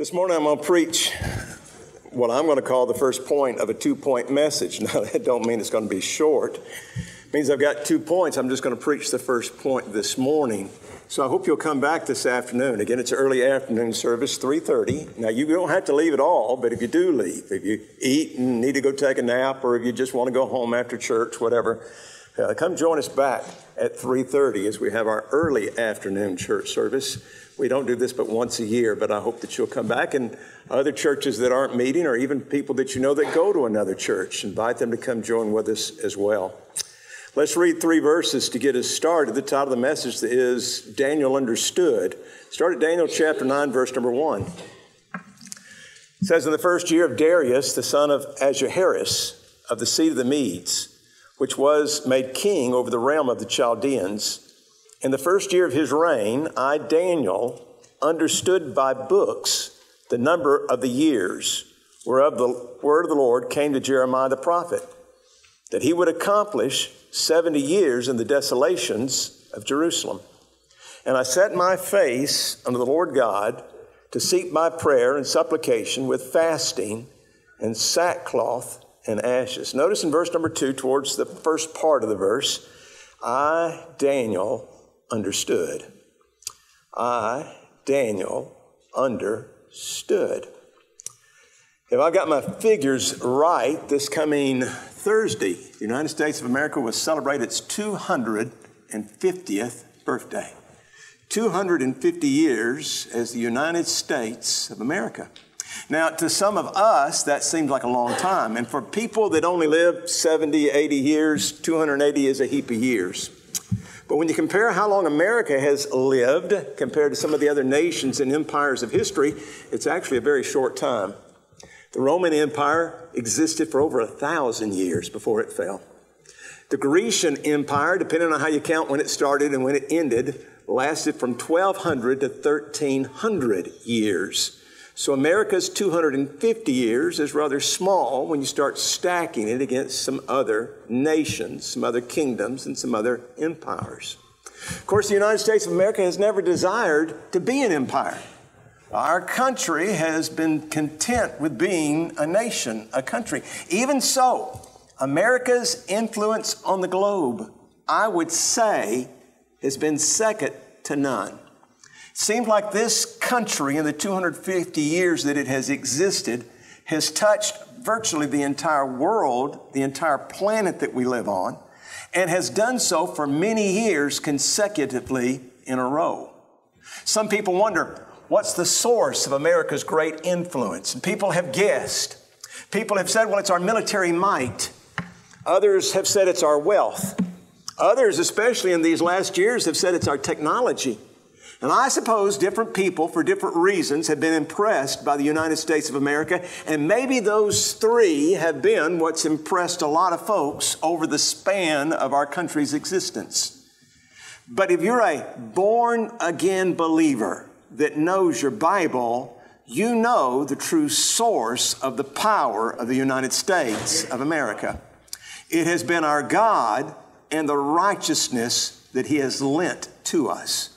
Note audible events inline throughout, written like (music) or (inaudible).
This morning I'm going to preach what I'm going to call the first point of a two point message. (laughs) Now, that don't mean it's going to be short. It means I've got two points. I'm just going to preach the first point this morning. So I hope you'll come back this afternoon. Again, it's early afternoon service, 3.30. Now, you don't have to leave at all, but if you do leave, if you eat and need to go take a nap, or if you just want to go home after church, whatever, uh, come join us back at 3.30 as we have our early afternoon church service. We don't do this but once a year, but I hope that you'll come back and other churches that aren't meeting, or even people that you know that go to another church, invite them to come join with us as well. Let's read three verses to get us started. The title of the message is Daniel Understood. Start at Daniel chapter 9, verse number 1. It says, In the first year of Darius, the son of Ahasuerus, of the seed of the Medes, which was made king over the realm of the Chaldeans, in the first year of his reign, I, Daniel, understood by books the number of the years whereof the word of the Lord came to Jeremiah the prophet, that he would accomplish 70 years in the desolations of Jerusalem. And I set my face unto the Lord God to seek my prayer and supplication with fasting and sackcloth and ashes. Notice in verse number two, towards the first part of the verse, I, Daniel, understood. I, Daniel, understood. If I've got my figures right, this coming Thursday, the United States of America will celebrate its 250th birthday. 250 years as the United States of America. Now, to some of us, that seems like a long time. And for people that only live 70, 80 years, 280 is a heap of years. But when you compare how long America has lived compared to some of the other nations and empires of history, it's actually a very short time. The Roman Empire existed for over a thousand years before it fell. The Grecian Empire, depending on how you count when it started and when it ended, lasted from 1200 to 1300 years. So America's 250 years is rather small when you start stacking it against some other nations, some other kingdoms, and some other empires. Of course, the United States of America has never desired to be an empire. Our country has been content with being a nation, a country. Even so, America's influence on the globe, I would say, has been second to none. Seems like this country, in the 250 years that it has existed, has touched virtually the entire world, the entire planet that we live on, and has done so for many years consecutively in a row. Some people wonder, what's the source of America's great influence? And people have guessed. People have said, well, it's our military might. Others have said it's our wealth. Others, especially in these last years, have said it's our technology. And I suppose different people, for different reasons, have been impressed by the United States of America, and maybe those three have been what's impressed a lot of folks over the span of our country's existence. But if you're a born again believer that knows your Bible, you know the true source of the power of the United States of America. It has been our God and the righteousness that He has lent to us.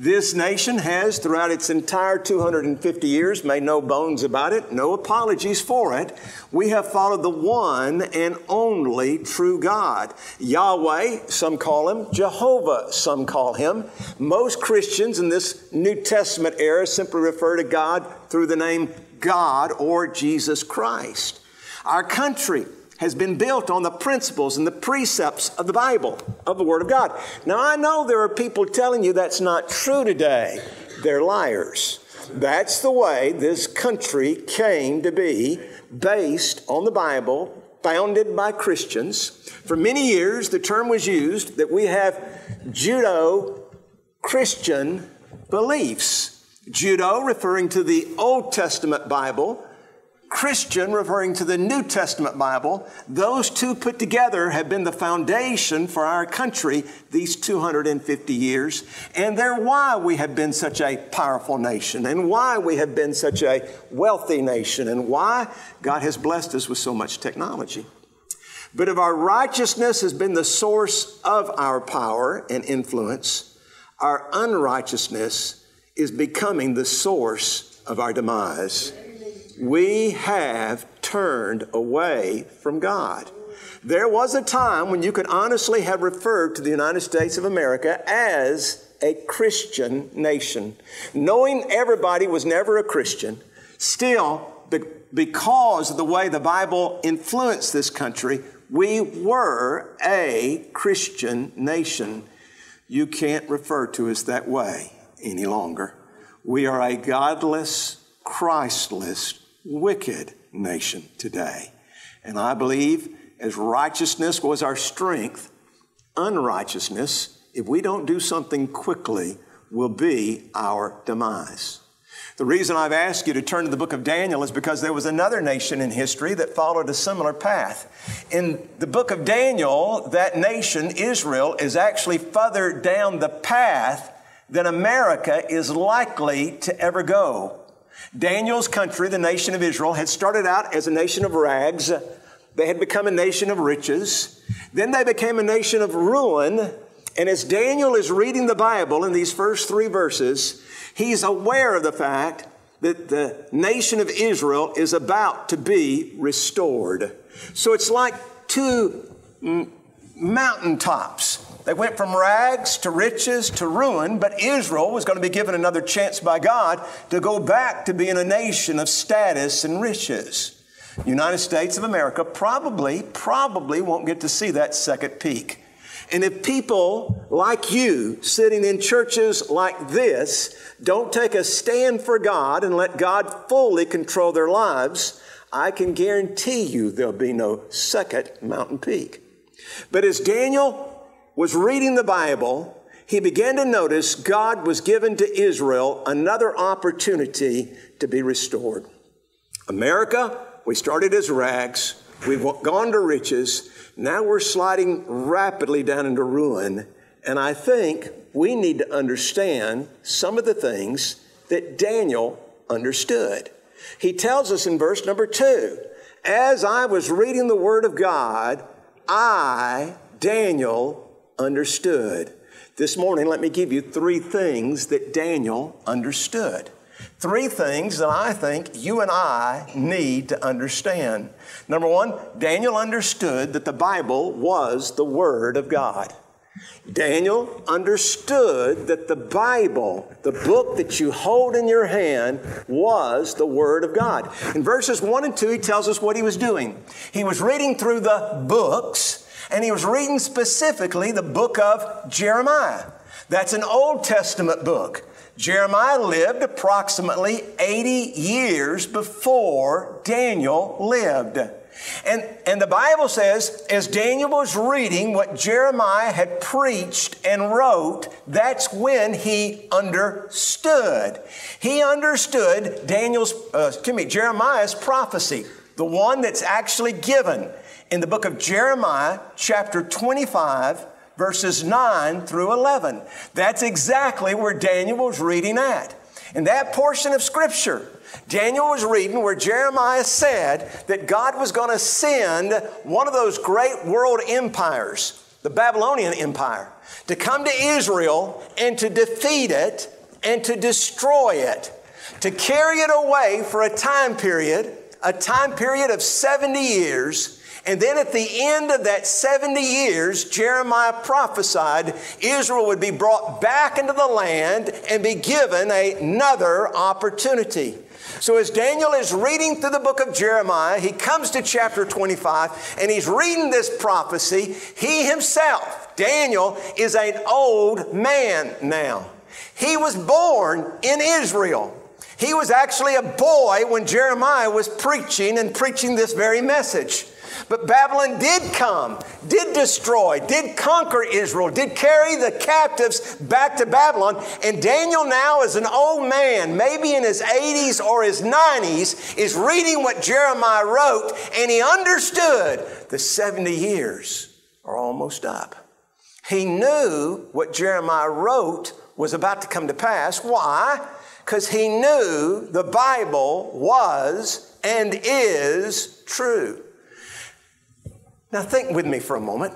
This nation has, throughout its entire 250 years, made no bones about it, no apologies for it. We have followed the one and only true God. Yahweh, some call him. Jehovah, some call him. Most Christians in this New Testament era simply refer to God through the name God or Jesus Christ. Our country has been built on the principles and the precepts of the Bible, of the Word of God. Now, I know there are people telling you that's not true today. They're liars. That's the way this country came to be, based on the Bible, founded by Christians. For many years, the term was used that we have Judeo Christian beliefs. Judeo referring to the Old Testament Bible, Christian, referring to the New Testament Bible, those two put together have been the foundation for our country these 250 years. And they're why we have been such a powerful nation and why we have been such a wealthy nation and why God has blessed us with so much technology. But if our righteousness has been the source of our power and influence, our unrighteousness is becoming the source of our demise. We have turned away from God. There was a time when you could honestly have referred to the United States of America as a Christian nation. Knowing everybody was never a Christian, still, because of the way the Bible influenced this country, we were a Christian nation. You can't refer to us that way any longer. We are a godless, Christless, wicked nation today. And I believe as righteousness was our strength, unrighteousness, if we don't do something quickly, will be our demise. The reason I've asked you to turn to the book of Daniel is because there was another nation in history that followed a similar path. In the book of Daniel, that nation, Israel, is actually further down the path than America is likely to ever go. Daniel's country, the nation of Israel, had started out as a nation of rags. They had become a nation of riches. Then they became a nation of ruin. And as Daniel is reading the Bible in these first three verses, he's aware of the fact that the nation of Israel is about to be restored. So it's like two mountaintops. They went from rags to riches to ruin, but Israel was going to be given another chance by God to go back to being a nation of status and riches. United States of America probably, probably won't get to see that second peak. And if people like you sitting in churches like this don't take a stand for God and let God fully control their lives, I can guarantee you there'll be no second mountain peak. But as Daniel was reading the Bible, he began to notice God was given to Israel another opportunity to be restored. America, we started as rags. We've gone to riches. Now we're sliding rapidly down into ruin. And I think we need to understand some of the things that Daniel understood. He tells us in verse number two, as I was reading the word of God, I, Daniel, understood. This morning, let me give you three things that Daniel understood. Three things that I think you and I need to understand. Number one, Daniel understood that the Bible was the Word of God. Daniel understood that the Bible, the book that you hold in your hand, was the Word of God. In verses 1 and 2, he tells us what he was doing. He was reading through the books, and he was reading specifically the book of Jeremiah. That's an Old Testament book. Jeremiah lived approximately 80 years before Daniel lived. And, and the Bible says, as Daniel was reading what Jeremiah had preached and wrote, that's when he understood. He understood Daniel's, uh, excuse me, Jeremiah's prophecy, the one that's actually given in the book of Jeremiah, chapter 25, verses 9 through 11. That's exactly where Daniel was reading at. In that portion of Scripture, Daniel was reading where Jeremiah said that God was going to send one of those great world empires, the Babylonian Empire, to come to Israel and to defeat it and to destroy it, to carry it away for a time period, a time period of 70 years and then at the end of that 70 years, Jeremiah prophesied Israel would be brought back into the land and be given another opportunity. So, as Daniel is reading through the book of Jeremiah, he comes to chapter 25 and he's reading this prophecy. He himself, Daniel, is an old man now. He was born in Israel. He was actually a boy when Jeremiah was preaching and preaching this very message. But Babylon did come, did destroy, did conquer Israel, did carry the captives back to Babylon. And Daniel, now as an old man, maybe in his 80s or his 90s, is reading what Jeremiah wrote, and he understood the 70 years are almost up. He knew what Jeremiah wrote was about to come to pass. Why? Because he knew the Bible was and is true. Now, think with me for a moment.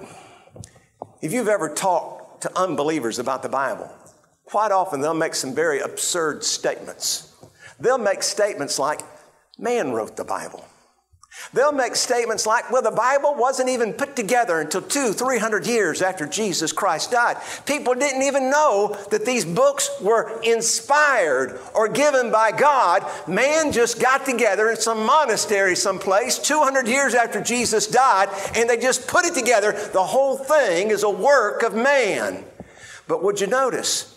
If you've ever talked to unbelievers about the Bible, quite often they'll make some very absurd statements. they'll make statements like, man wrote the Bible. They'll make statements like, well, the Bible wasn't even put together until two, three hundred years after Jesus Christ died. People didn't even know that these books were inspired or given by God. Man just got together in some monastery someplace 200 years after Jesus died and they just put it together. The whole thing is a work of man. But would you notice?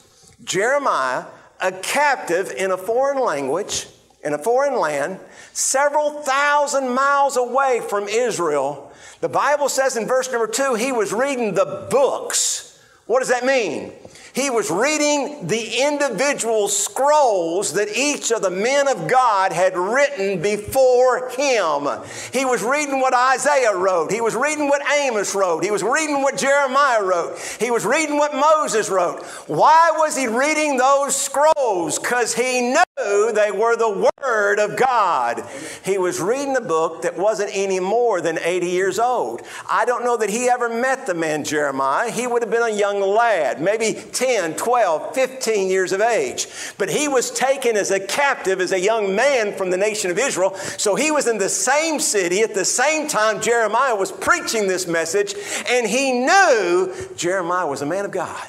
Jeremiah, a captive in a foreign language, in a foreign land, several thousand miles away from Israel. The Bible says in verse number two, he was reading the books. What does that mean? He was reading the individual scrolls that each of the men of God had written before him. He was reading what Isaiah wrote. He was reading what Amos wrote. He was reading what Jeremiah wrote. He was reading what Moses wrote. Why was he reading those scrolls? Because he knew they were the Word of God. He was reading a book that wasn't any more than 80 years old. I don't know that he ever met the man Jeremiah. He would have been a young lad, maybe 10 10, 12, 15 years of age. But he was taken as a captive, as a young man from the nation of Israel. So he was in the same city at the same time Jeremiah was preaching this message, and he knew Jeremiah was a man of God.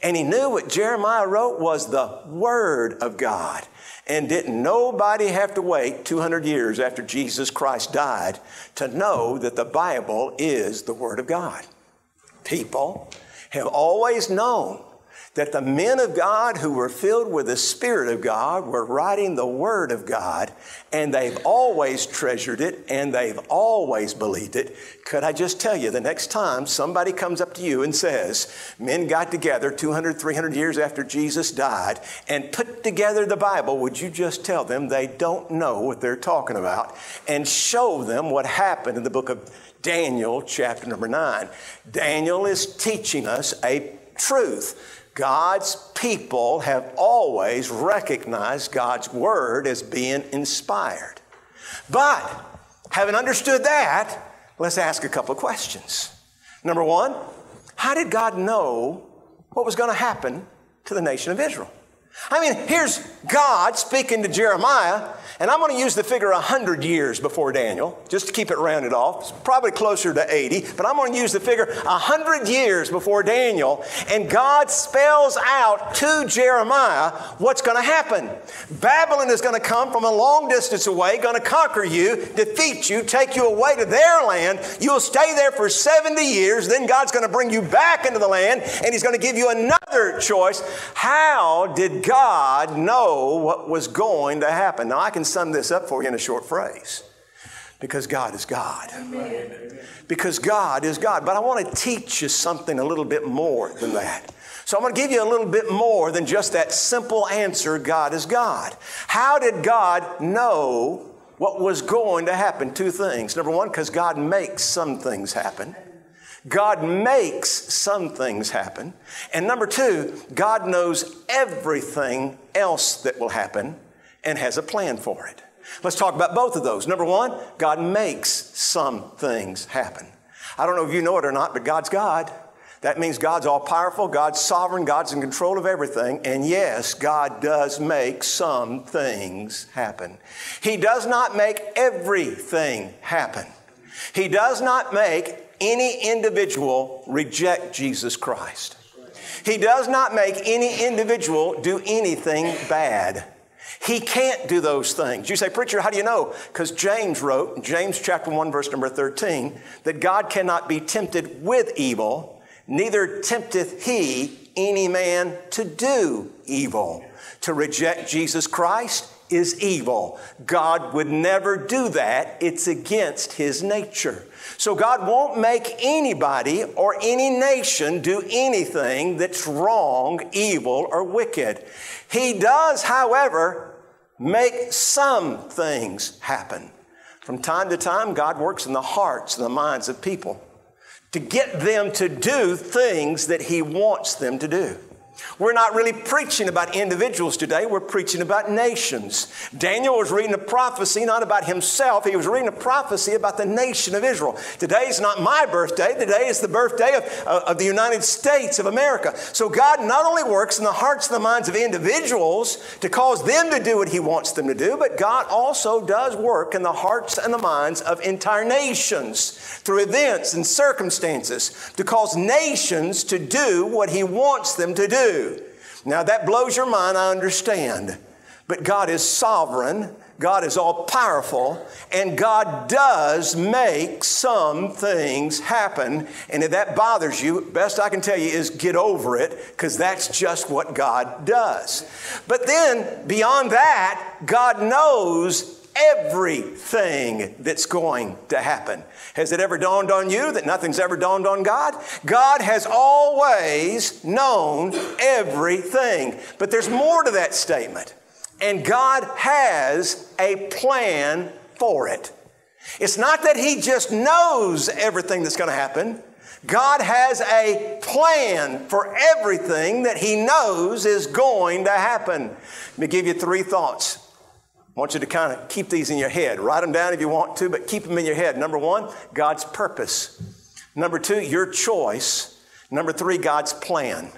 And he knew what Jeremiah wrote was the Word of God. And didn't nobody have to wait 200 years after Jesus Christ died to know that the Bible is the Word of God? People have always known that the men of God who were filled with the Spirit of God were writing the Word of God, and they've always treasured it and they've always believed it. Could I just tell you, the next time somebody comes up to you and says, Men got together 200, 300 years after Jesus died and put together the Bible, would you just tell them they don't know what they're talking about and show them what happened in the book of Daniel, chapter number nine? Daniel is teaching us a truth God's people have always recognized God's word as being inspired. But having understood that, let's ask a couple of questions. Number one, how did God know what was going to happen to the nation of Israel? I mean, here's God speaking to Jeremiah, and I'm going to use the figure 100 years before Daniel, just to keep it rounded off. It's probably closer to 80, but I'm going to use the figure 100 years before Daniel, and God spells out to Jeremiah what's going to happen. Babylon is going to come from a long distance away, going to conquer you, defeat you, take you away to their land. You'll stay there for 70 years, then God's going to bring you back into the land, and He's going to give you another choice. How did God know what was going to happen? Now, I can sum this up for you in a short phrase. Because God is God. Amen. Because God is God. But I want to teach you something a little bit more than that. So I'm going to give you a little bit more than just that simple answer God is God. How did God know what was going to happen? Two things. Number one, because God makes some things happen. God makes some things happen. And number two, God knows everything else that will happen and has a plan for it. Let's talk about both of those. Number one, God makes some things happen. I don't know if you know it or not, but God's God. That means God's all powerful, God's sovereign, God's in control of everything. And yes, God does make some things happen. He does not make everything happen. He does not make any individual reject Jesus Christ. He does not make any individual do anything bad. He can't do those things. You say, Preacher, how do you know? Because James wrote, James chapter 1, verse number 13, that God cannot be tempted with evil, neither tempteth he any man to do evil. To reject Jesus Christ is evil. God would never do that. It's against his nature. So God won't make anybody or any nation do anything that's wrong, evil, or wicked. He does, however, make some things happen. From time to time, God works in the hearts and the minds of people to get them to do things that He wants them to do. We're not really preaching about individuals today, we're preaching about nations. Daniel was reading a prophecy not about himself, he was reading a prophecy about the nation of Israel. Today is not my birthday, today is the birthday of, uh, of the United States of America. So God not only works in the hearts and the minds of individuals to cause them to do what he wants them to do, but God also does work in the hearts and the minds of entire nations through events and circumstances to cause nations to do what he wants them to do. Now that blows your mind, I understand. But God is sovereign, God is all powerful, and God does make some things happen. And if that bothers you, best I can tell you is get over it, because that's just what God does. But then, beyond that, God knows everything that's going to happen. Has it ever dawned on you that nothing's ever dawned on God? God has always known everything. But there's more to that statement. And God has a plan for it. It's not that He just knows everything that's going to happen. God has a plan for everything that He knows is going to happen. Let me give you three thoughts I want you to kind of keep these in your head. Write them down if you want to, but keep them in your head. Number one, God's purpose. Number two, your choice. Number three, God's plan.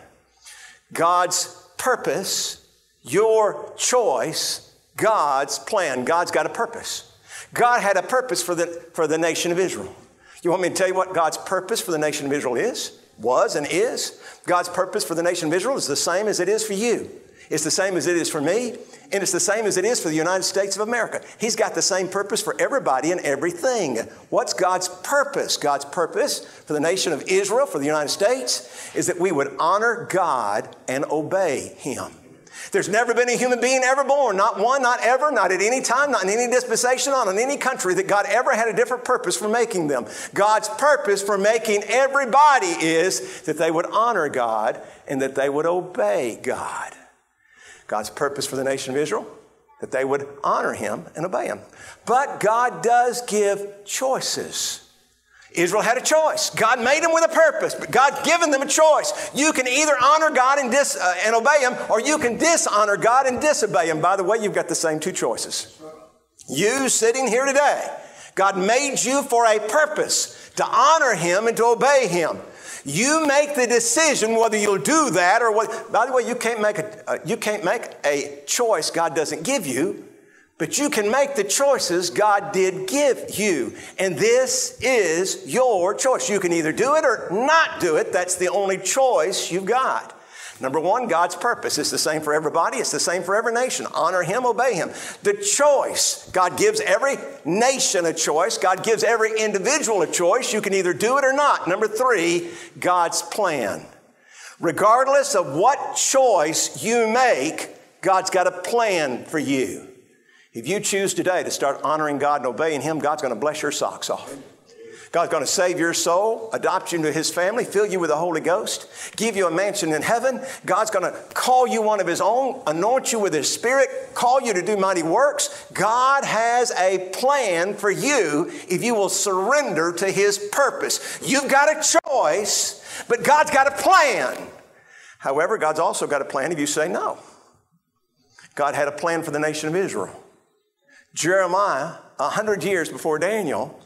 God's purpose, your choice, God's plan. God's got a purpose. God had a purpose for the, for the nation of Israel. You want me to tell you what God's purpose for the nation of Israel is? Was and is? God's purpose for the nation of Israel is the same as it is for you. It's the same as it is for me, and it's the same as it is for the United States of America. He's got the same purpose for everybody and everything. What's God's purpose? God's purpose for the nation of Israel, for the United States, is that we would honor God and obey Him. There's never been a human being ever born, not one, not ever, not at any time, not in any dispensation, not in any country, that God ever had a different purpose for making them. God's purpose for making everybody is that they would honor God and that they would obey God. God's purpose for the nation of Israel, that they would honor him and obey him. But God does give choices. Israel had a choice. God made them with a purpose, but God's given them a choice. You can either honor God and, dis, uh, and obey Him, or you can dishonor God and disobey Him. By the way, you've got the same two choices. You sitting here today, God made you for a purpose to honor Him and to obey Him. You make the decision whether you'll do that or what. By the way, you can't make a, uh, you can't make a choice God doesn't give you, but you can make the choices God did give you. And this is your choice. You can either do it or not do it. That's the only choice you've got. Number one, God's purpose. It's the same for everybody. It's the same for every nation. Honor Him, obey Him. The choice. God gives every nation a choice. God gives every individual a choice. You can either do it or not. Number three, God's plan. Regardless of what choice you make, God's got a plan for you. If you choose today to start honoring God and obeying Him, God's going to bless your socks off. God's going to save your soul, adopt you into His family, fill you with the Holy Ghost, give you a mansion in heaven. God's going to call you one of His own, anoint you with His Spirit, call you to do mighty works. God has a plan for you if you will surrender to His purpose. You've got a choice, but God's got a plan. However, God's also got a plan if you say no. God had a plan for the nation of Israel. Jeremiah, a hundred years before Daniel,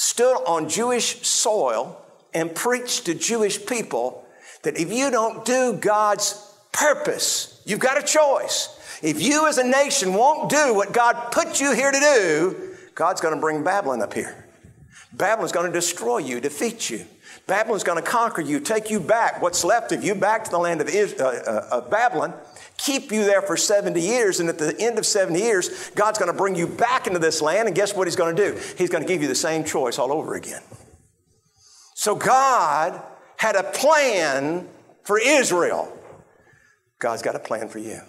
stood on Jewish soil and preached to Jewish people that if you don't do God's purpose, you've got a choice. If you as a nation won't do what God put you here to do, God's going to bring Babylon up here. Babylon's going to destroy you, defeat you. Babylon's going to conquer you, take you back, what's left of you, back to the land of, Israel, uh, uh, of Babylon keep you there for 70 years. And at the end of 70 years, God's going to bring you back into this land. And guess what He's going to do? He's going to give you the same choice all over again. So God had a plan for Israel. God's got a plan for you.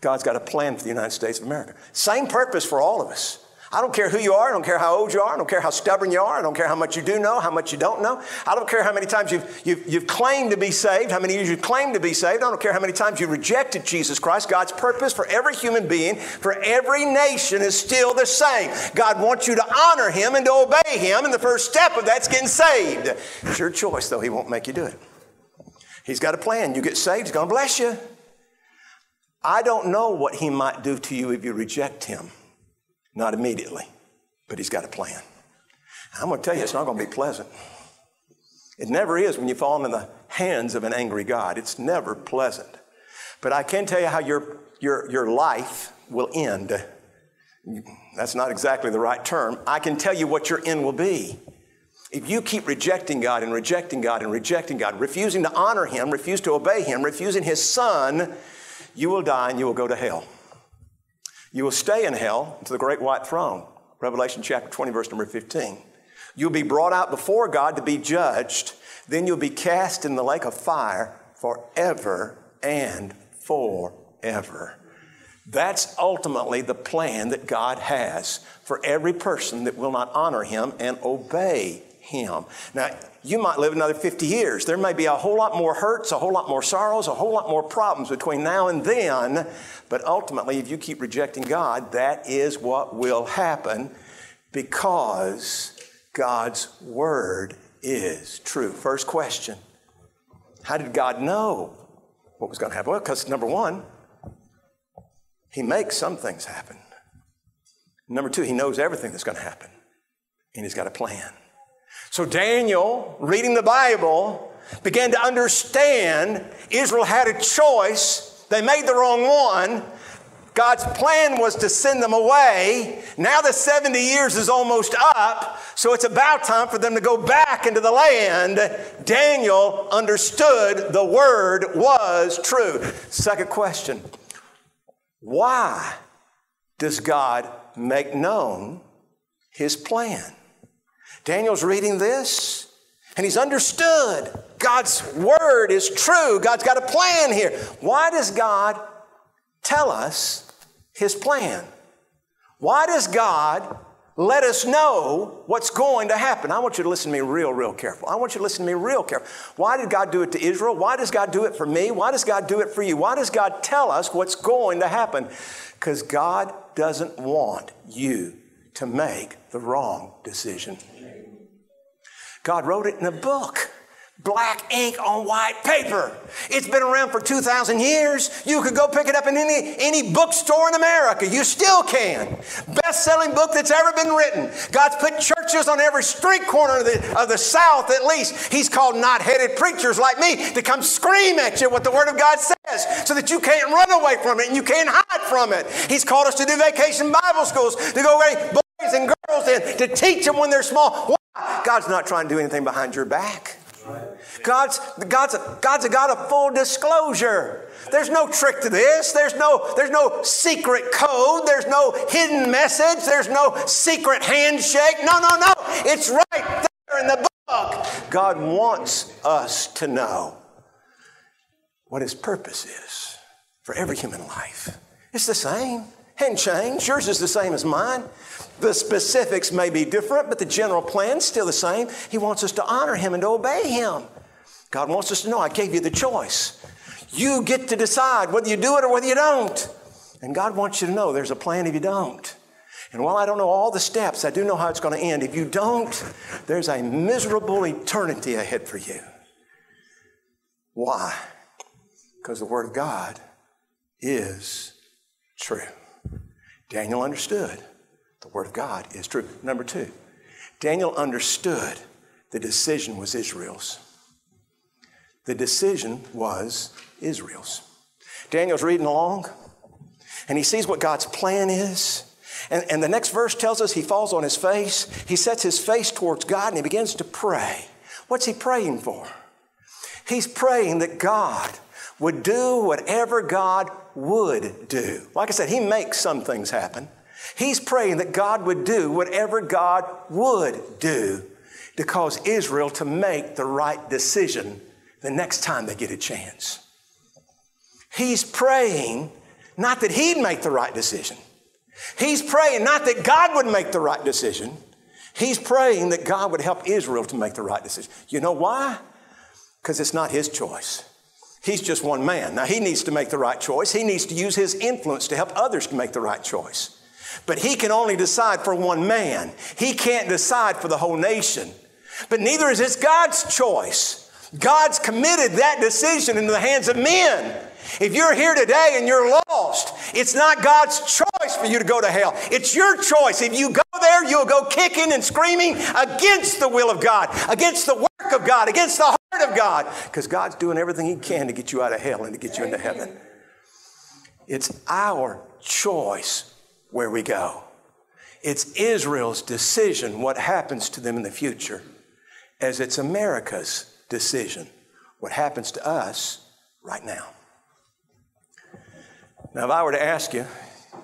God's got a plan for the United States of America. Same purpose for all of us. I don't care who you are. I don't care how old you are. I don't care how stubborn you are. I don't care how much you do know, how much you don't know. I don't care how many times you've, you've, you've claimed to be saved, how many years you've claimed to be saved. I don't care how many times you rejected Jesus Christ. God's purpose for every human being, for every nation is still the same. God wants you to honor Him and to obey Him, and the first step of that's getting saved. It's your choice, though. He won't make you do it. He's got a plan. You get saved, He's going to bless you. I don't know what He might do to you if you reject Him. Not immediately, but He's got a plan. I'm going to tell you, it's not going to be pleasant. It never is when you fall into the hands of an angry God. It's never pleasant. But I can tell you how your, your, your life will end. That's not exactly the right term. I can tell you what your end will be. If you keep rejecting God and rejecting God and rejecting God, refusing to honor Him, refuse to obey Him, refusing His Son, you will die and you will go to hell. You will stay in hell to the great white throne. Revelation chapter 20, verse number 15. You'll be brought out before God to be judged. Then you'll be cast in the lake of fire forever and forever. That's ultimately the plan that God has for every person that will not honor Him and obey Him. Now, you might live another 50 years. There may be a whole lot more hurts, a whole lot more sorrows, a whole lot more problems between now and then. But ultimately, if you keep rejecting God, that is what will happen because God's Word is true. First question How did God know what was going to happen? Well, because number one, He makes some things happen. Number two, He knows everything that's going to happen, and He's got a plan. So Daniel, reading the Bible, began to understand Israel had a choice. They made the wrong one. God's plan was to send them away. Now the 70 years is almost up, so it's about time for them to go back into the land. Daniel understood the word was true. Second question Why does God make known his plan? Daniel's reading this and he's understood God's word is true. God's got a plan here. Why does God tell us his plan? Why does God let us know what's going to happen? I want you to listen to me real, real careful. I want you to listen to me real careful. Why did God do it to Israel? Why does God do it for me? Why does God do it for you? Why does God tell us what's going to happen? Because God doesn't want you to make the wrong decision. God wrote it in a book. Black ink on white paper. It's been around for 2,000 years. You could go pick it up in any, any bookstore in America. You still can. Best selling book that's ever been written. God's put churches on every street corner of the, of the South, at least. He's called knot headed preachers like me to come scream at you what the Word of God says so that you can't run away from it and you can't hide from it. He's called us to do vacation Bible schools, to go away boys and girls in, to teach them when they're small. God's not trying to do anything behind your back. God's, God's, a, God's a God of full disclosure. There's no trick to this. There's no, there's no secret code. There's no hidden message. There's no secret handshake. No, no, no. It's right there in the book. God wants us to know what His purpose is for every human life. It's the same. Hadn't changed. Yours is the same as mine. The specifics may be different, but the general plan's still the same. He wants us to honor Him and to obey Him. God wants us to know I gave you the choice. You get to decide whether you do it or whether you don't. And God wants you to know there's a plan if you don't. And while I don't know all the steps, I do know how it's going to end. If you don't, there's a miserable eternity ahead for you. Why? Because the Word of God is true. Daniel understood the Word of God is true. Number two, Daniel understood the decision was Israel's. The decision was Israel's. Daniel's reading along, and he sees what God's plan is. And, and the next verse tells us he falls on his face. He sets his face towards God and he begins to pray. What's he praying for? He's praying that God would do whatever God would do. Like I said, he makes some things happen. He's praying that God would do whatever God would do to cause Israel to make the right decision the next time they get a chance. He's praying not that he'd make the right decision. He's praying not that God would make the right decision. He's praying that God would help Israel to make the right decision. You know why? Because it's not his choice. He's just one man. Now, he needs to make the right choice. He needs to use his influence to help others to make the right choice. But he can only decide for one man. He can't decide for the whole nation. But neither is it God's choice God's committed that decision into the hands of men. If you're here today and you're lost, it's not God's choice for you to go to hell. It's your choice. If you go there, you'll go kicking and screaming against the will of God, against the work of God, against the heart of God, because God's doing everything He can to get you out of hell and to get you into heaven. It's our choice where we go. It's Israel's decision what happens to them in the future, as it's America's decision what happens to us right now. Now, if I were to ask you,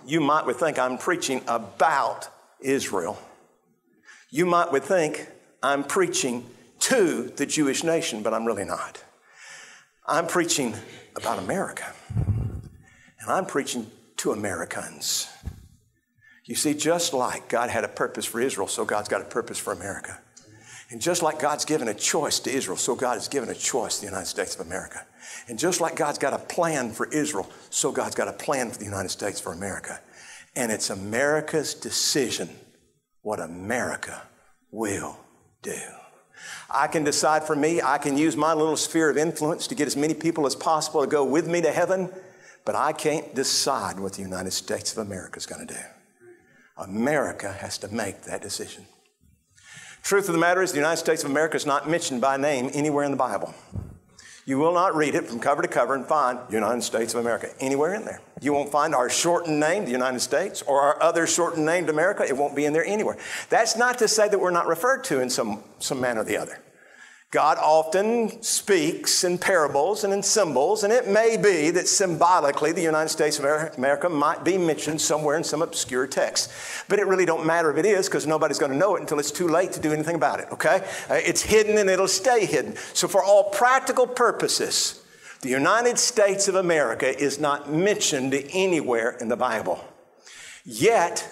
you might would think I'm preaching about Israel. You might would think I'm preaching to the Jewish nation, but I'm really not. I'm preaching about America. And I'm preaching to Americans. You see, just like God had a purpose for Israel, so God's got a purpose for America. And just like God's given a choice to Israel, so God has given a choice to the United States of America. And just like God's got a plan for Israel, so God's got a plan for the United States for America. And it's America's decision what America will do. I can decide for me, I can use my little sphere of influence to get as many people as possible to go with me to heaven, but I can't decide what the United States of America is going to do. America has to make that decision. Truth of the matter is, the United States of America is not mentioned by name anywhere in the Bible. You will not read it from cover to cover and find United States of America anywhere in there. You won't find our shortened name, the United States, or our other shortened name, America. It won't be in there anywhere. That's not to say that we're not referred to in some, some manner or the other. God often speaks in parables and in symbols, and it may be that symbolically the United States of America might be mentioned somewhere in some obscure text. But it really don't matter if it is because nobody's going to know it until it's too late to do anything about it, okay? Uh, it's hidden and it'll stay hidden. So for all practical purposes, the United States of America is not mentioned anywhere in the Bible. Yet,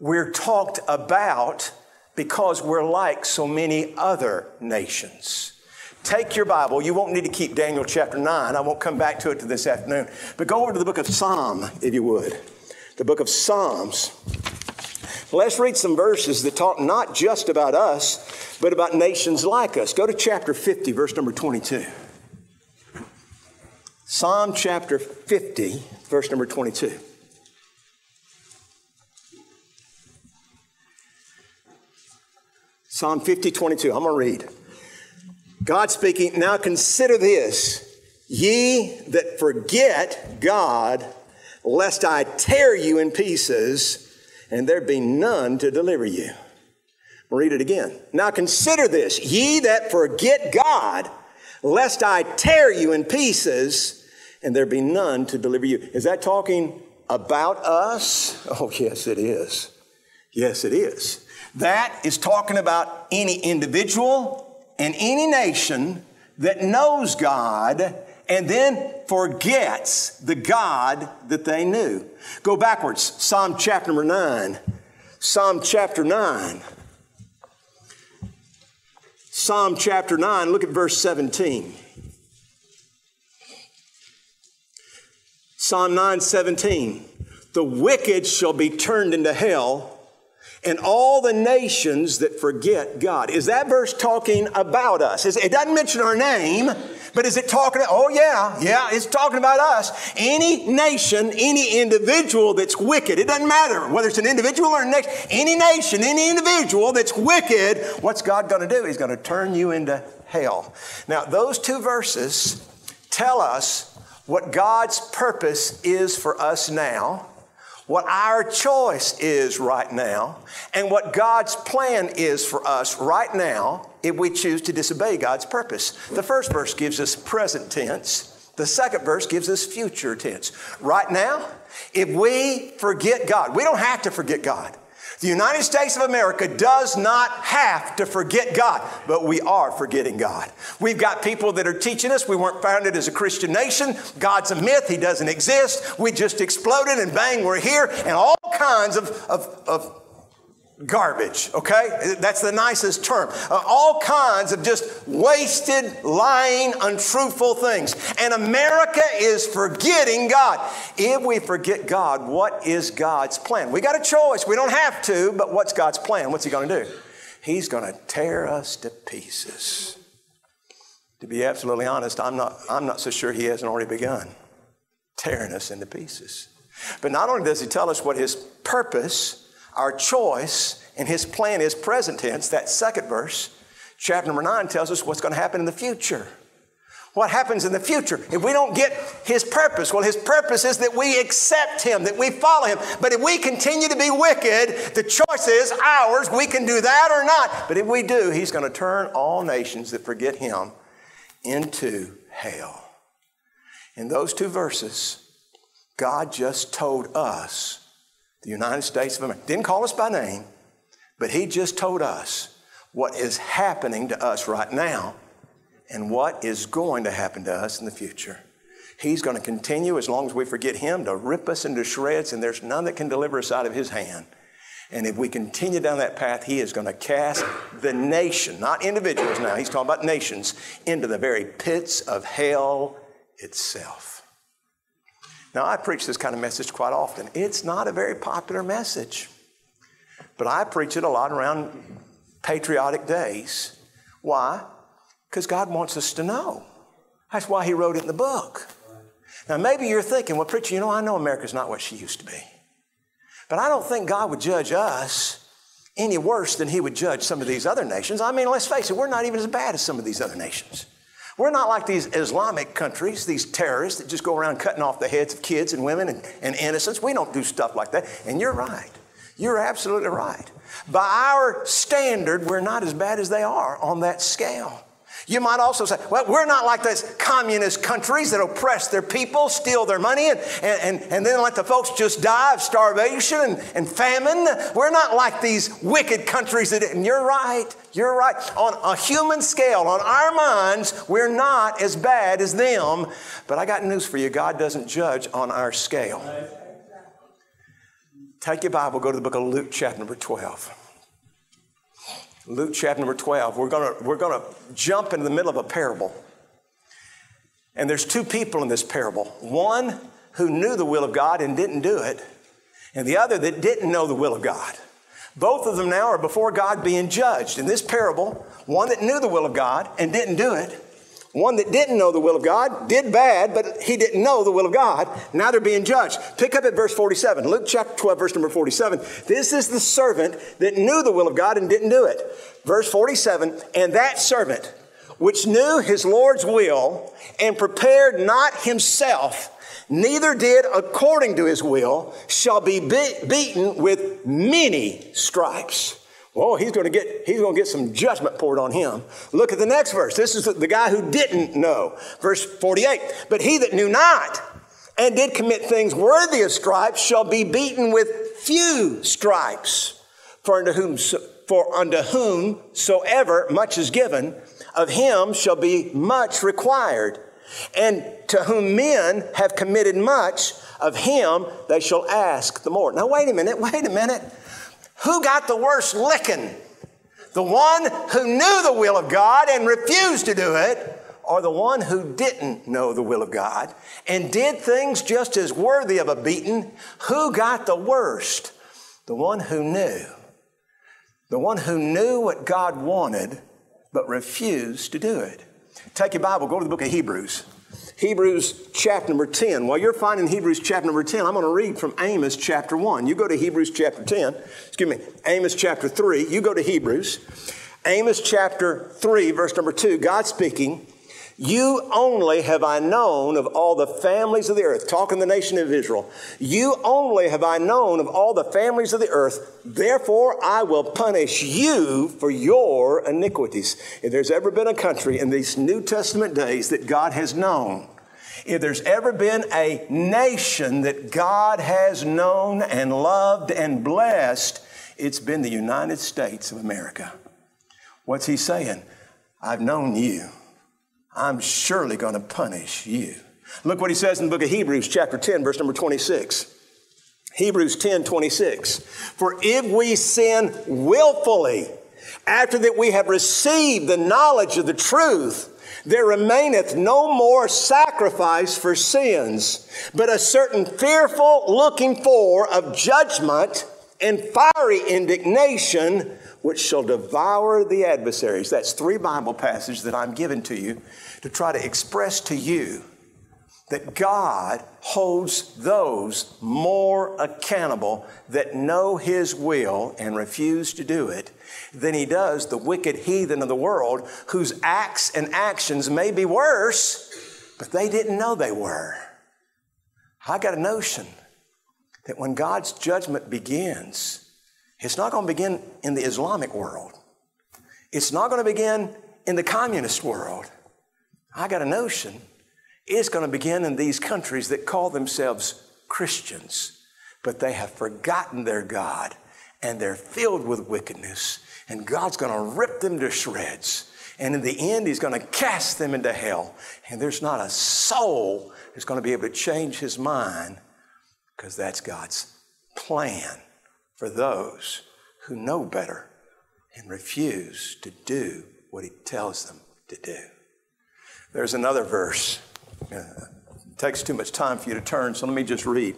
we're talked about because we're like so many other nations. Take your Bible. You won't need to keep Daniel chapter 9. I won't come back to it this afternoon. But go over to the book of Psalm, if you would. The book of Psalms. Let's read some verses that talk not just about us, but about nations like us. Go to chapter 50, verse number 22. Psalm chapter 50, verse number 22. Psalm 50, 22. I'm going to read. God speaking, now consider this, ye that forget God, lest I tear you in pieces, and there be none to deliver you. Read it again. Now consider this, ye that forget God, lest I tear you in pieces, and there be none to deliver you. Is that talking about us? (laughs) Oh, yes, it is. Yes, it is. That is talking about any individual and any nation that knows God and then forgets the God that they knew. Go backwards. Psalm chapter number 9. Psalm chapter 9. Psalm chapter 9, look at verse 17. Psalm 9 17. The wicked shall be turned into hell and all the nations that forget God. Is that verse talking about us? It doesn't mention our name, but is it talking, oh yeah, yeah, it's talking about us. Any nation, any individual that's wicked, it doesn't matter whether it's an individual or a nation, any nation, any individual that's wicked, what's God going to do? He's going to turn you into hell. Now, those two verses tell us what God's purpose is for us now what our choice is right now, and what God's plan is for us right now if we choose to disobey God's purpose. The first verse gives us present tense, the second verse gives us future tense. Right now, if we forget God, we don't have to forget God. The United States of America does not have to forget God, but we are forgetting God. We've got people that are teaching us we weren't founded as a Christian nation. God's a myth, He doesn't exist. We just exploded and bang, we're here, and all kinds of, of, of garbage, okay? That's the nicest term. Uh, all kinds of just wasted, lying, untruthful things. And America is forgetting God. If we forget God, what is God's plan? We got a choice. We don't have to, but what's God's plan? What's He going to do? He's going to tear us to pieces. To be absolutely honest, I'm not, I'm not so sure he hasn't already begun tearing us into pieces. But not only does he tell us what his purpose, our choice, and his plan is present tense, that second verse, chapter number nine tells us what's going to happen in the future what happens in the future if we don't get his purpose. Well, his purpose is that we accept him, that we follow him. But if we continue to be wicked, the choice is ours. We can do that or not. But if we do, he's going to turn all nations that forget him into hell. In those two verses, God just told us, the United States of America, didn't call us by name, but he just told us what is happening to us right now and what is going to happen to us in the future. He's going to continue, as long as we forget Him, to rip us into shreds, and there's none that can deliver us out of His hand. And if we continue down that path, He is going to cast the nation, not individuals now, He's talking about nations, into the very pits of hell itself. Now, I preach this kind of message quite often. It's not a very popular message, but I preach it a lot around patriotic days. Why? Because God wants us to know. That's why He wrote it in the book. Now, maybe you're thinking, well, preacher, you know, I know America's not what she used to be. But I don't think God would judge us any worse than He would judge some of these other nations. I mean, let's face it, we're not even as bad as some of these other nations. We're not like these Islamic countries, these terrorists that just go around cutting off the heads of kids and women and, and innocents. We don't do stuff like that. And you're right. You're absolutely right. By our standard, we're not as bad as they are on that scale. You might also say, well, we're not like those communist countries that oppress their people, steal their money, and, and, and then let the folks just die of starvation and, and famine. We're not like these wicked countries that, and you're right, you're right. On a human scale, on our minds, we're not as bad as them. But I got news for you God doesn't judge on our scale. Take your Bible, go to the book of Luke, chapter number 12. Luke chapter number 12. We're going we're going to jump into the middle of a parable. And there's two people in this parable one who knew the will of God and didn't do it, and the other that didn't know the will of God. Both of them now are before God being judged. In this parable, one that knew the will of God and didn't do it, one that didn't know the will of God, did bad, but he didn't know the will of God. Now they're being judged. Pick up at verse 47. Luke chapter 12, verse number 47. This is the servant that knew the will of God and didn't do it. Verse 47 And that servant, which knew his Lord's will and prepared not himself, neither did according to his will, shall be be- beaten with many stripes. Oh, he's going to get he's going to get some judgment poured on him. Look at the next verse. This is the guy who didn't know. Verse 48. But he that knew not and did commit things worthy of stripes shall be beaten with few stripes. For unto whom for unto whomsoever much is given, of him shall be much required. And to whom men have committed much, of him they shall ask the more. Now wait a minute, wait a minute. Who got the worst licking? The one who knew the will of God and refused to do it, or the one who didn't know the will of God and did things just as worthy of a beating? Who got the worst? The one who knew. The one who knew what God wanted but refused to do it. Take your Bible, go to the book of Hebrews. Hebrews chapter number 10. While you're finding Hebrews chapter number 10, I'm going to read from Amos chapter 1. You go to Hebrews chapter 10, excuse me, Amos chapter 3. You go to Hebrews. Amos chapter 3, verse number 2, God speaking, you only have I known of all the families of the earth, talking the nation of Israel. You only have I known of all the families of the earth. Therefore, I will punish you for your iniquities. If there's ever been a country in these New Testament days that God has known, if there's ever been a nation that God has known and loved and blessed, it's been the United States of America. What's he saying? I've known you. I'm surely going to punish you. Look what he says in the book of Hebrews, chapter 10, verse number 26. Hebrews 10, 26. For if we sin willfully, after that we have received the knowledge of the truth, there remaineth no more sacrifice for sins, but a certain fearful looking for of judgment and fiery indignation which shall devour the adversaries. That's three Bible passages that I'm giving to you to try to express to you that God holds those more accountable that know His will and refuse to do it than He does the wicked heathen of the world whose acts and actions may be worse, but they didn't know they were. I got a notion that when God's judgment begins, it's not going to begin in the Islamic world. It's not going to begin in the communist world. I got a notion it's going to begin in these countries that call themselves Christians, but they have forgotten their God and they're filled with wickedness, and God's going to rip them to shreds. And in the end, He's going to cast them into hell. And there's not a soul that's going to be able to change his mind because that's God's plan for those who know better and refuse to do what He tells them to do. There's another verse it takes too much time for you to turn, so let me just read.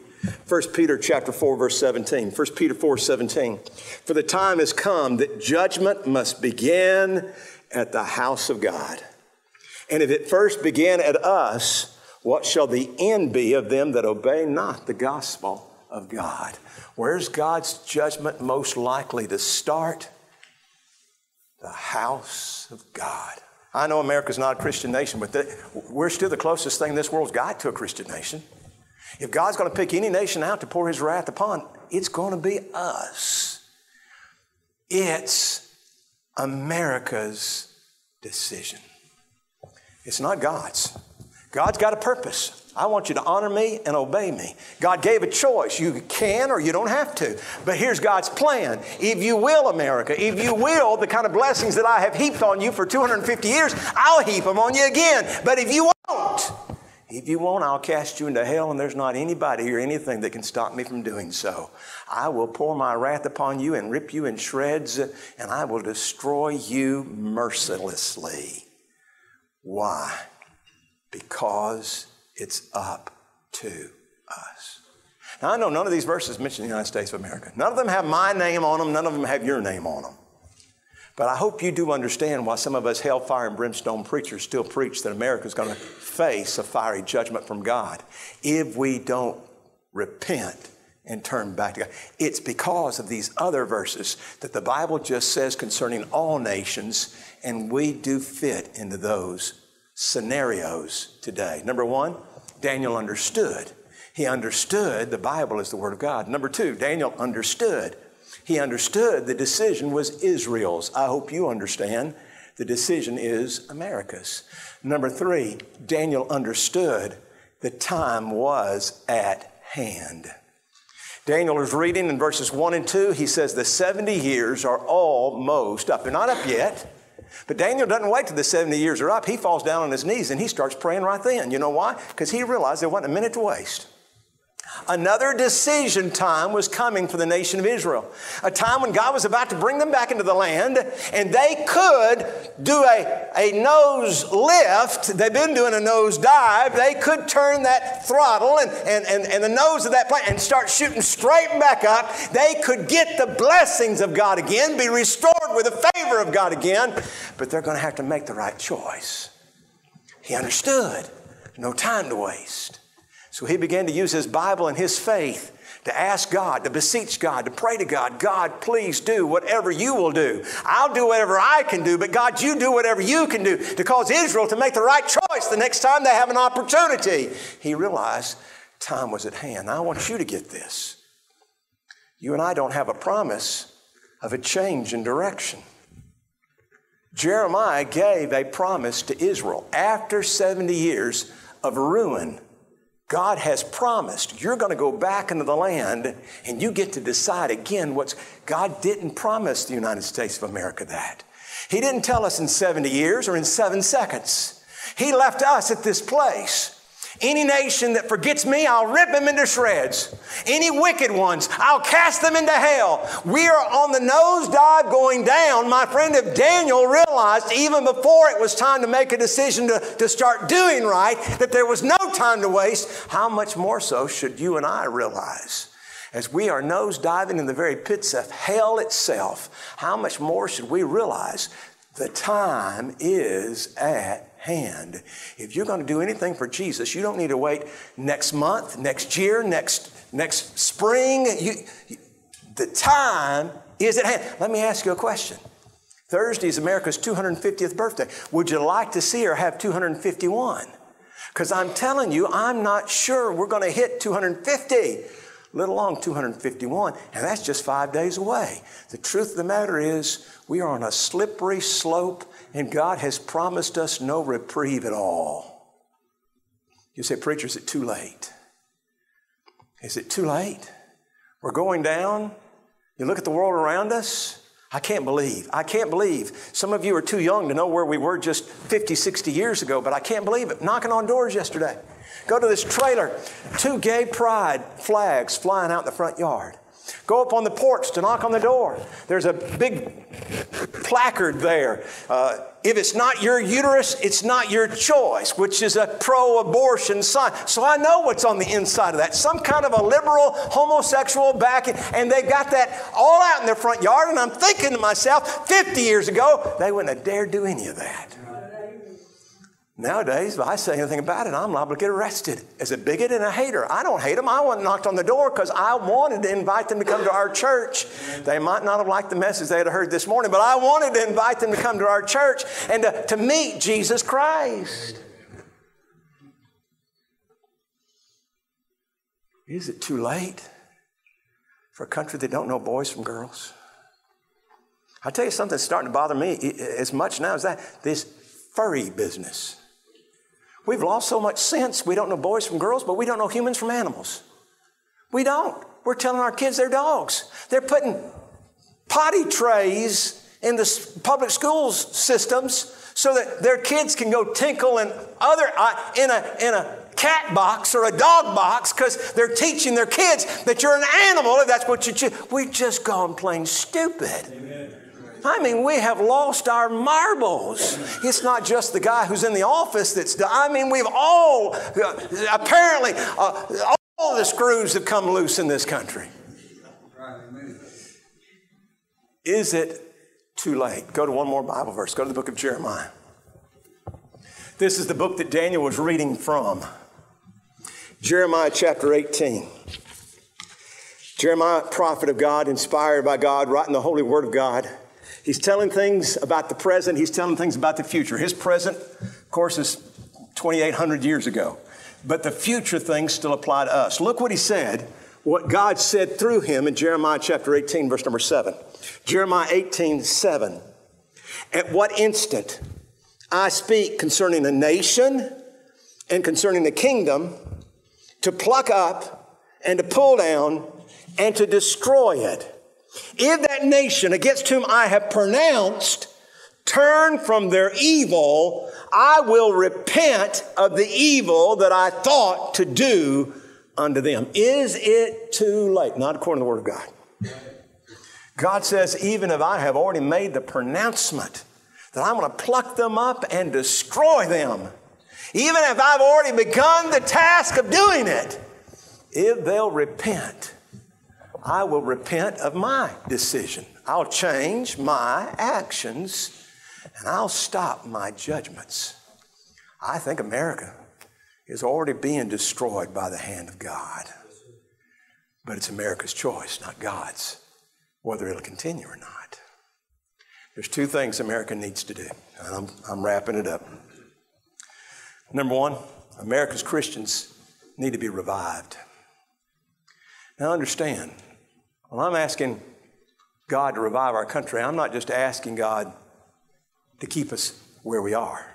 1 Peter chapter 4, verse 17. 1 Peter 4, 17. For the time has come that judgment must begin at the house of God. And if it first began at us, what shall the end be of them that obey not the gospel of God? Where's God's judgment most likely to start? The house of God. I know America's not a Christian nation, but we're still the closest thing this world's got to a Christian nation. If God's going to pick any nation out to pour his wrath upon, it's going to be us. It's America's decision. It's not God's. God's got a purpose. I want you to honor me and obey me. God gave a choice. You can or you don't have to. But here's God's plan. If you will, America, if you will, the kind of blessings that I have heaped on you for 250 years, I'll heap them on you again. But if you won't, if you won't, I'll cast you into hell, and there's not anybody or anything that can stop me from doing so. I will pour my wrath upon you and rip you in shreds, and I will destroy you mercilessly. Why? Because it's up to us. Now, I know none of these verses mention the United States of America. None of them have my name on them, none of them have your name on them. But I hope you do understand why some of us hellfire and brimstone preachers still preach that America is going to face a fiery judgment from God if we don't repent and turn back to God. It's because of these other verses that the Bible just says concerning all nations, and we do fit into those scenarios today. Number one, Daniel understood. He understood the Bible is the Word of God. Number two, Daniel understood. He understood the decision was Israel's. I hope you understand the decision is America's. Number three, Daniel understood the time was at hand. Daniel is reading in verses 1 and 2. He says, The 70 years are almost up. They're not up yet. But Daniel doesn't wait till the 70 years are up. He falls down on his knees and he starts praying right then. You know why? Because he realized there wasn't a minute to waste. Another decision time was coming for the nation of Israel. A time when God was about to bring them back into the land and they could do a, a nose lift. They've been doing a nose dive. They could turn that throttle and, and, and, and the nose of that plane and start shooting straight back up. They could get the blessings of God again, be restored with the favor of God again, but they're going to have to make the right choice. He understood. No time to waste. So he began to use his Bible and his faith to ask God, to beseech God, to pray to God, God, please do whatever you will do. I'll do whatever I can do, but God, you do whatever you can do to cause Israel to make the right choice the next time they have an opportunity. He realized time was at hand. I want you to get this. You and I don't have a promise of a change in direction. Jeremiah gave a promise to Israel after 70 years of ruin God has promised you're going to go back into the land and you get to decide again what's God didn't promise the United States of America that. He didn't tell us in 70 years or in seven seconds. He left us at this place. Any nation that forgets me, I'll rip them into shreds. Any wicked ones, I'll cast them into hell. We are on the nosedive going down. My friend, if Daniel realized even before it was time to make a decision to, to start doing right, that there was no time to waste, how much more so should you and I realize? as we are nose diving in the very pits of hell itself, how much more should we realize the time is at hand. If you're going to do anything for Jesus, you don't need to wait next month, next year, next, next spring. You, you, the time is at hand. Let me ask you a question. Thursday is America's 250th birthday. Would you like to see her have 251? Because I'm telling you, I'm not sure we're going to hit 250, let alone 251, and that's just five days away. The truth of the matter is, we are on a slippery slope, and God has promised us no reprieve at all. You say, Preacher, is it too late? Is it too late? We're going down. You look at the world around us. I can't believe, I can't believe. Some of you are too young to know where we were just 50, 60 years ago, but I can't believe it. Knocking on doors yesterday. Go to this trailer, two gay pride flags flying out in the front yard. Go up on the porch to knock on the door. There's a big placard there. Uh, if it's not your uterus, it's not your choice, which is a pro abortion sign. So I know what's on the inside of that. Some kind of a liberal homosexual back, and they've got that all out in their front yard. And I'm thinking to myself, 50 years ago, they wouldn't have dared do any of that. Nowadays, if I say anything about it, I'm liable to get arrested as a bigot and a hater. I don't hate them. I went knocked on the door because I wanted to invite them to come to our church. They might not have liked the message they had heard this morning, but I wanted to invite them to come to our church and to, to meet Jesus Christ. Is it too late for a country that don't know boys from girls? I'll tell you something that's starting to bother me as much now as that this furry business. We've lost so much sense. We don't know boys from girls, but we don't know humans from animals. We don't. We're telling our kids they're dogs. They're putting potty trays in the public schools systems so that their kids can go tinkle in other uh, in a in a cat box or a dog box because they're teaching their kids that you're an animal if that's what you choose. We've just gone plain stupid. Amen. I mean, we have lost our marbles. It's not just the guy who's in the office that's, I mean, we've all, apparently, uh, all the screws have come loose in this country. Is it too late? Go to one more Bible verse. Go to the book of Jeremiah. This is the book that Daniel was reading from. Jeremiah chapter 18. Jeremiah, prophet of God, inspired by God, writing the holy word of God. He's telling things about the present, he's telling things about the future. His present, of course, is 2,800 years ago, but the future things still apply to us. Look what he said, what God said through him in Jeremiah chapter 18, verse number 7. Jeremiah 18, 7. At what instant I speak concerning a nation and concerning the kingdom to pluck up and to pull down and to destroy it. If that nation against whom I have pronounced turn from their evil, I will repent of the evil that I thought to do unto them. Is it too late? Not according to the Word of God. God says, even if I have already made the pronouncement that I'm going to pluck them up and destroy them, even if I've already begun the task of doing it, if they'll repent, I will repent of my decision. I'll change my actions and I'll stop my judgments. I think America is already being destroyed by the hand of God. But it's America's choice, not God's, whether it'll continue or not. There's two things America needs to do, and I'm, I'm wrapping it up. Number one, America's Christians need to be revived. Now, understand, well, I'm asking God to revive our country. I'm not just asking God to keep us where we are.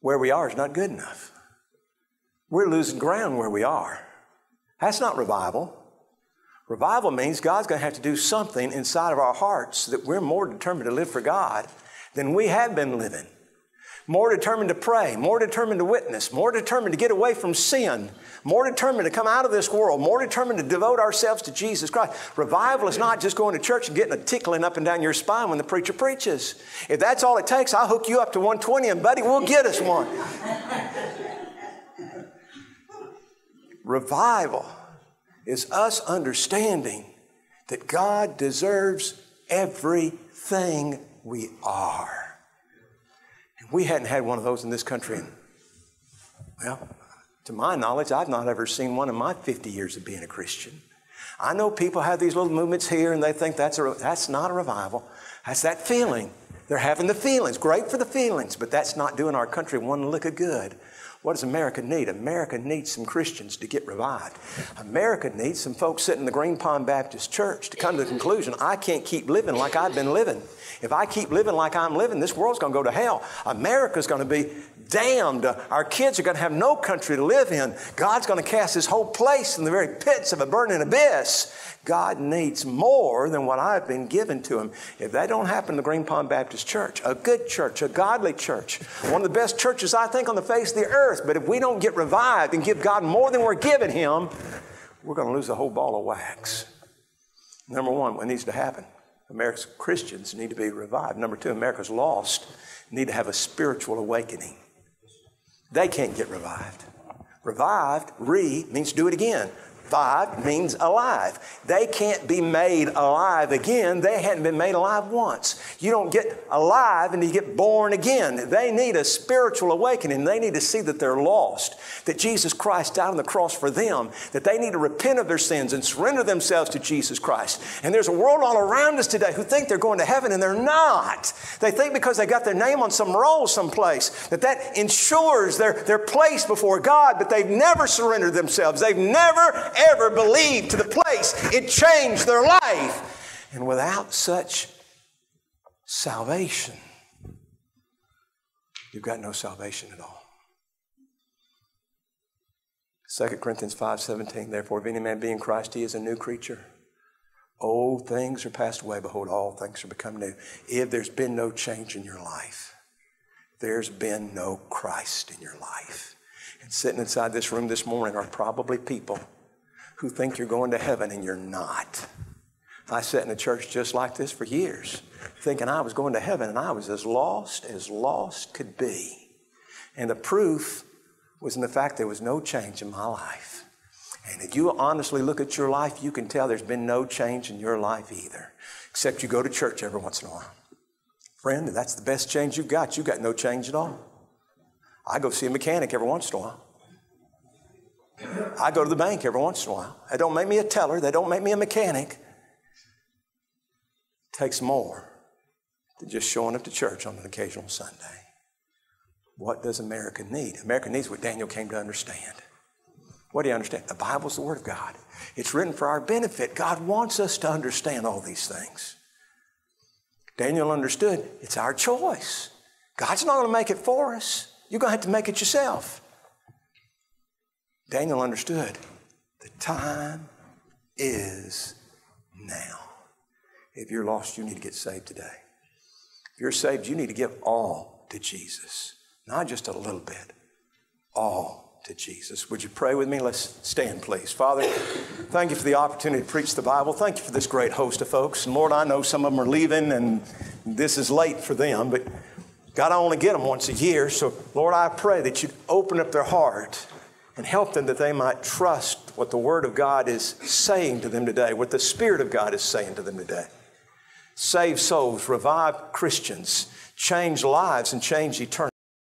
Where we are is not good enough. We're losing ground where we are. That's not revival. Revival means God's going to have to do something inside of our hearts that we're more determined to live for God than we have been living more determined to pray, more determined to witness, more determined to get away from sin, more determined to come out of this world, more determined to devote ourselves to Jesus Christ. Revival is not just going to church and getting a tickling up and down your spine when the preacher preaches. If that's all it takes, I'll hook you up to 120 and buddy, we'll get us one. Revival is us understanding that God deserves everything we are. And we hadn't had one of those in this country. In, well, to my knowledge, I've not ever seen one in my 50 years of being a Christian. I know people have these little movements here and they think that's, a, that's not a revival. That's that feeling. They're having the feelings. Great for the feelings, but that's not doing our country one lick of good. What does America need? America needs some Christians to get revived. America needs some folks sitting in the Green Pond Baptist Church to come to the conclusion I can't keep living like I've been living. If I keep living like I'm living, this world's going to go to hell. America's going to be damned. Our kids are going to have no country to live in. God's going to cast this whole place in the very pits of a burning abyss. God needs more than what I've been given to him. If that don't happen the Green Pond Baptist Church, a good church, a godly church, one of the best churches I think on the face of the earth, but if we don't get revived and give God more than we're giving him, we're going to lose a whole ball of wax. Number one, what needs to happen? America's Christians need to be revived. Number two, America's lost need to have a spiritual awakening. They can't get revived. Revived, re, means do it again. Vive means alive. They can't be made alive again. They hadn't been made alive once. You don't get alive and you get born again. They need a spiritual awakening. They need to see that they're lost, that Jesus Christ died on the cross for them, that they need to repent of their sins and surrender themselves to Jesus Christ. And there's a world all around us today who think they're going to heaven and they're not. They think because they got their name on some roll someplace that that ensures their, their place before God, but they've never surrendered themselves. They've never, ever believed to the place it changed their life. And without such salvation, you've got no salvation at all. 2 Corinthians 5:17 Therefore if any man be in Christ he is a new creature. Old things are passed away behold all things are become new. If there's been no change in your life, there's been no Christ in your life. And sitting inside this room this morning are probably people who think you're going to heaven and you're not. I sat in a church just like this for years, thinking I was going to heaven and I was as lost as lost could be. And the proof was in the fact there was no change in my life. And if you honestly look at your life, you can tell there's been no change in your life either, except you go to church every once in a while. Friend, that's the best change you've got. You've got no change at all. I go see a mechanic every once in a while. I go to the bank every once in a while. They don't make me a teller, they don't make me a mechanic. It takes more than just showing up to church on an occasional Sunday. What does America need? America needs what Daniel came to understand. What do you understand? The Bible's the Word of God. It's written for our benefit. God wants us to understand all these things. Daniel understood it's our choice. God's not going to make it for us. You're going to have to make it yourself. Daniel understood the time is now. If you're lost, you need to get saved today. If you're saved, you need to give all to Jesus, not just a little bit, all to Jesus. Would you pray with me? Let's stand, please. Father, thank you for the opportunity to preach the Bible. Thank you for this great host of folks. And Lord, I know some of them are leaving and this is late for them, but God, I only get them once a year. So, Lord, I pray that you'd open up their heart and help them that they might trust what the Word of God is saying to them today, what the Spirit of God is saying to them today. Save souls, revive Christians, change lives, and change eternity.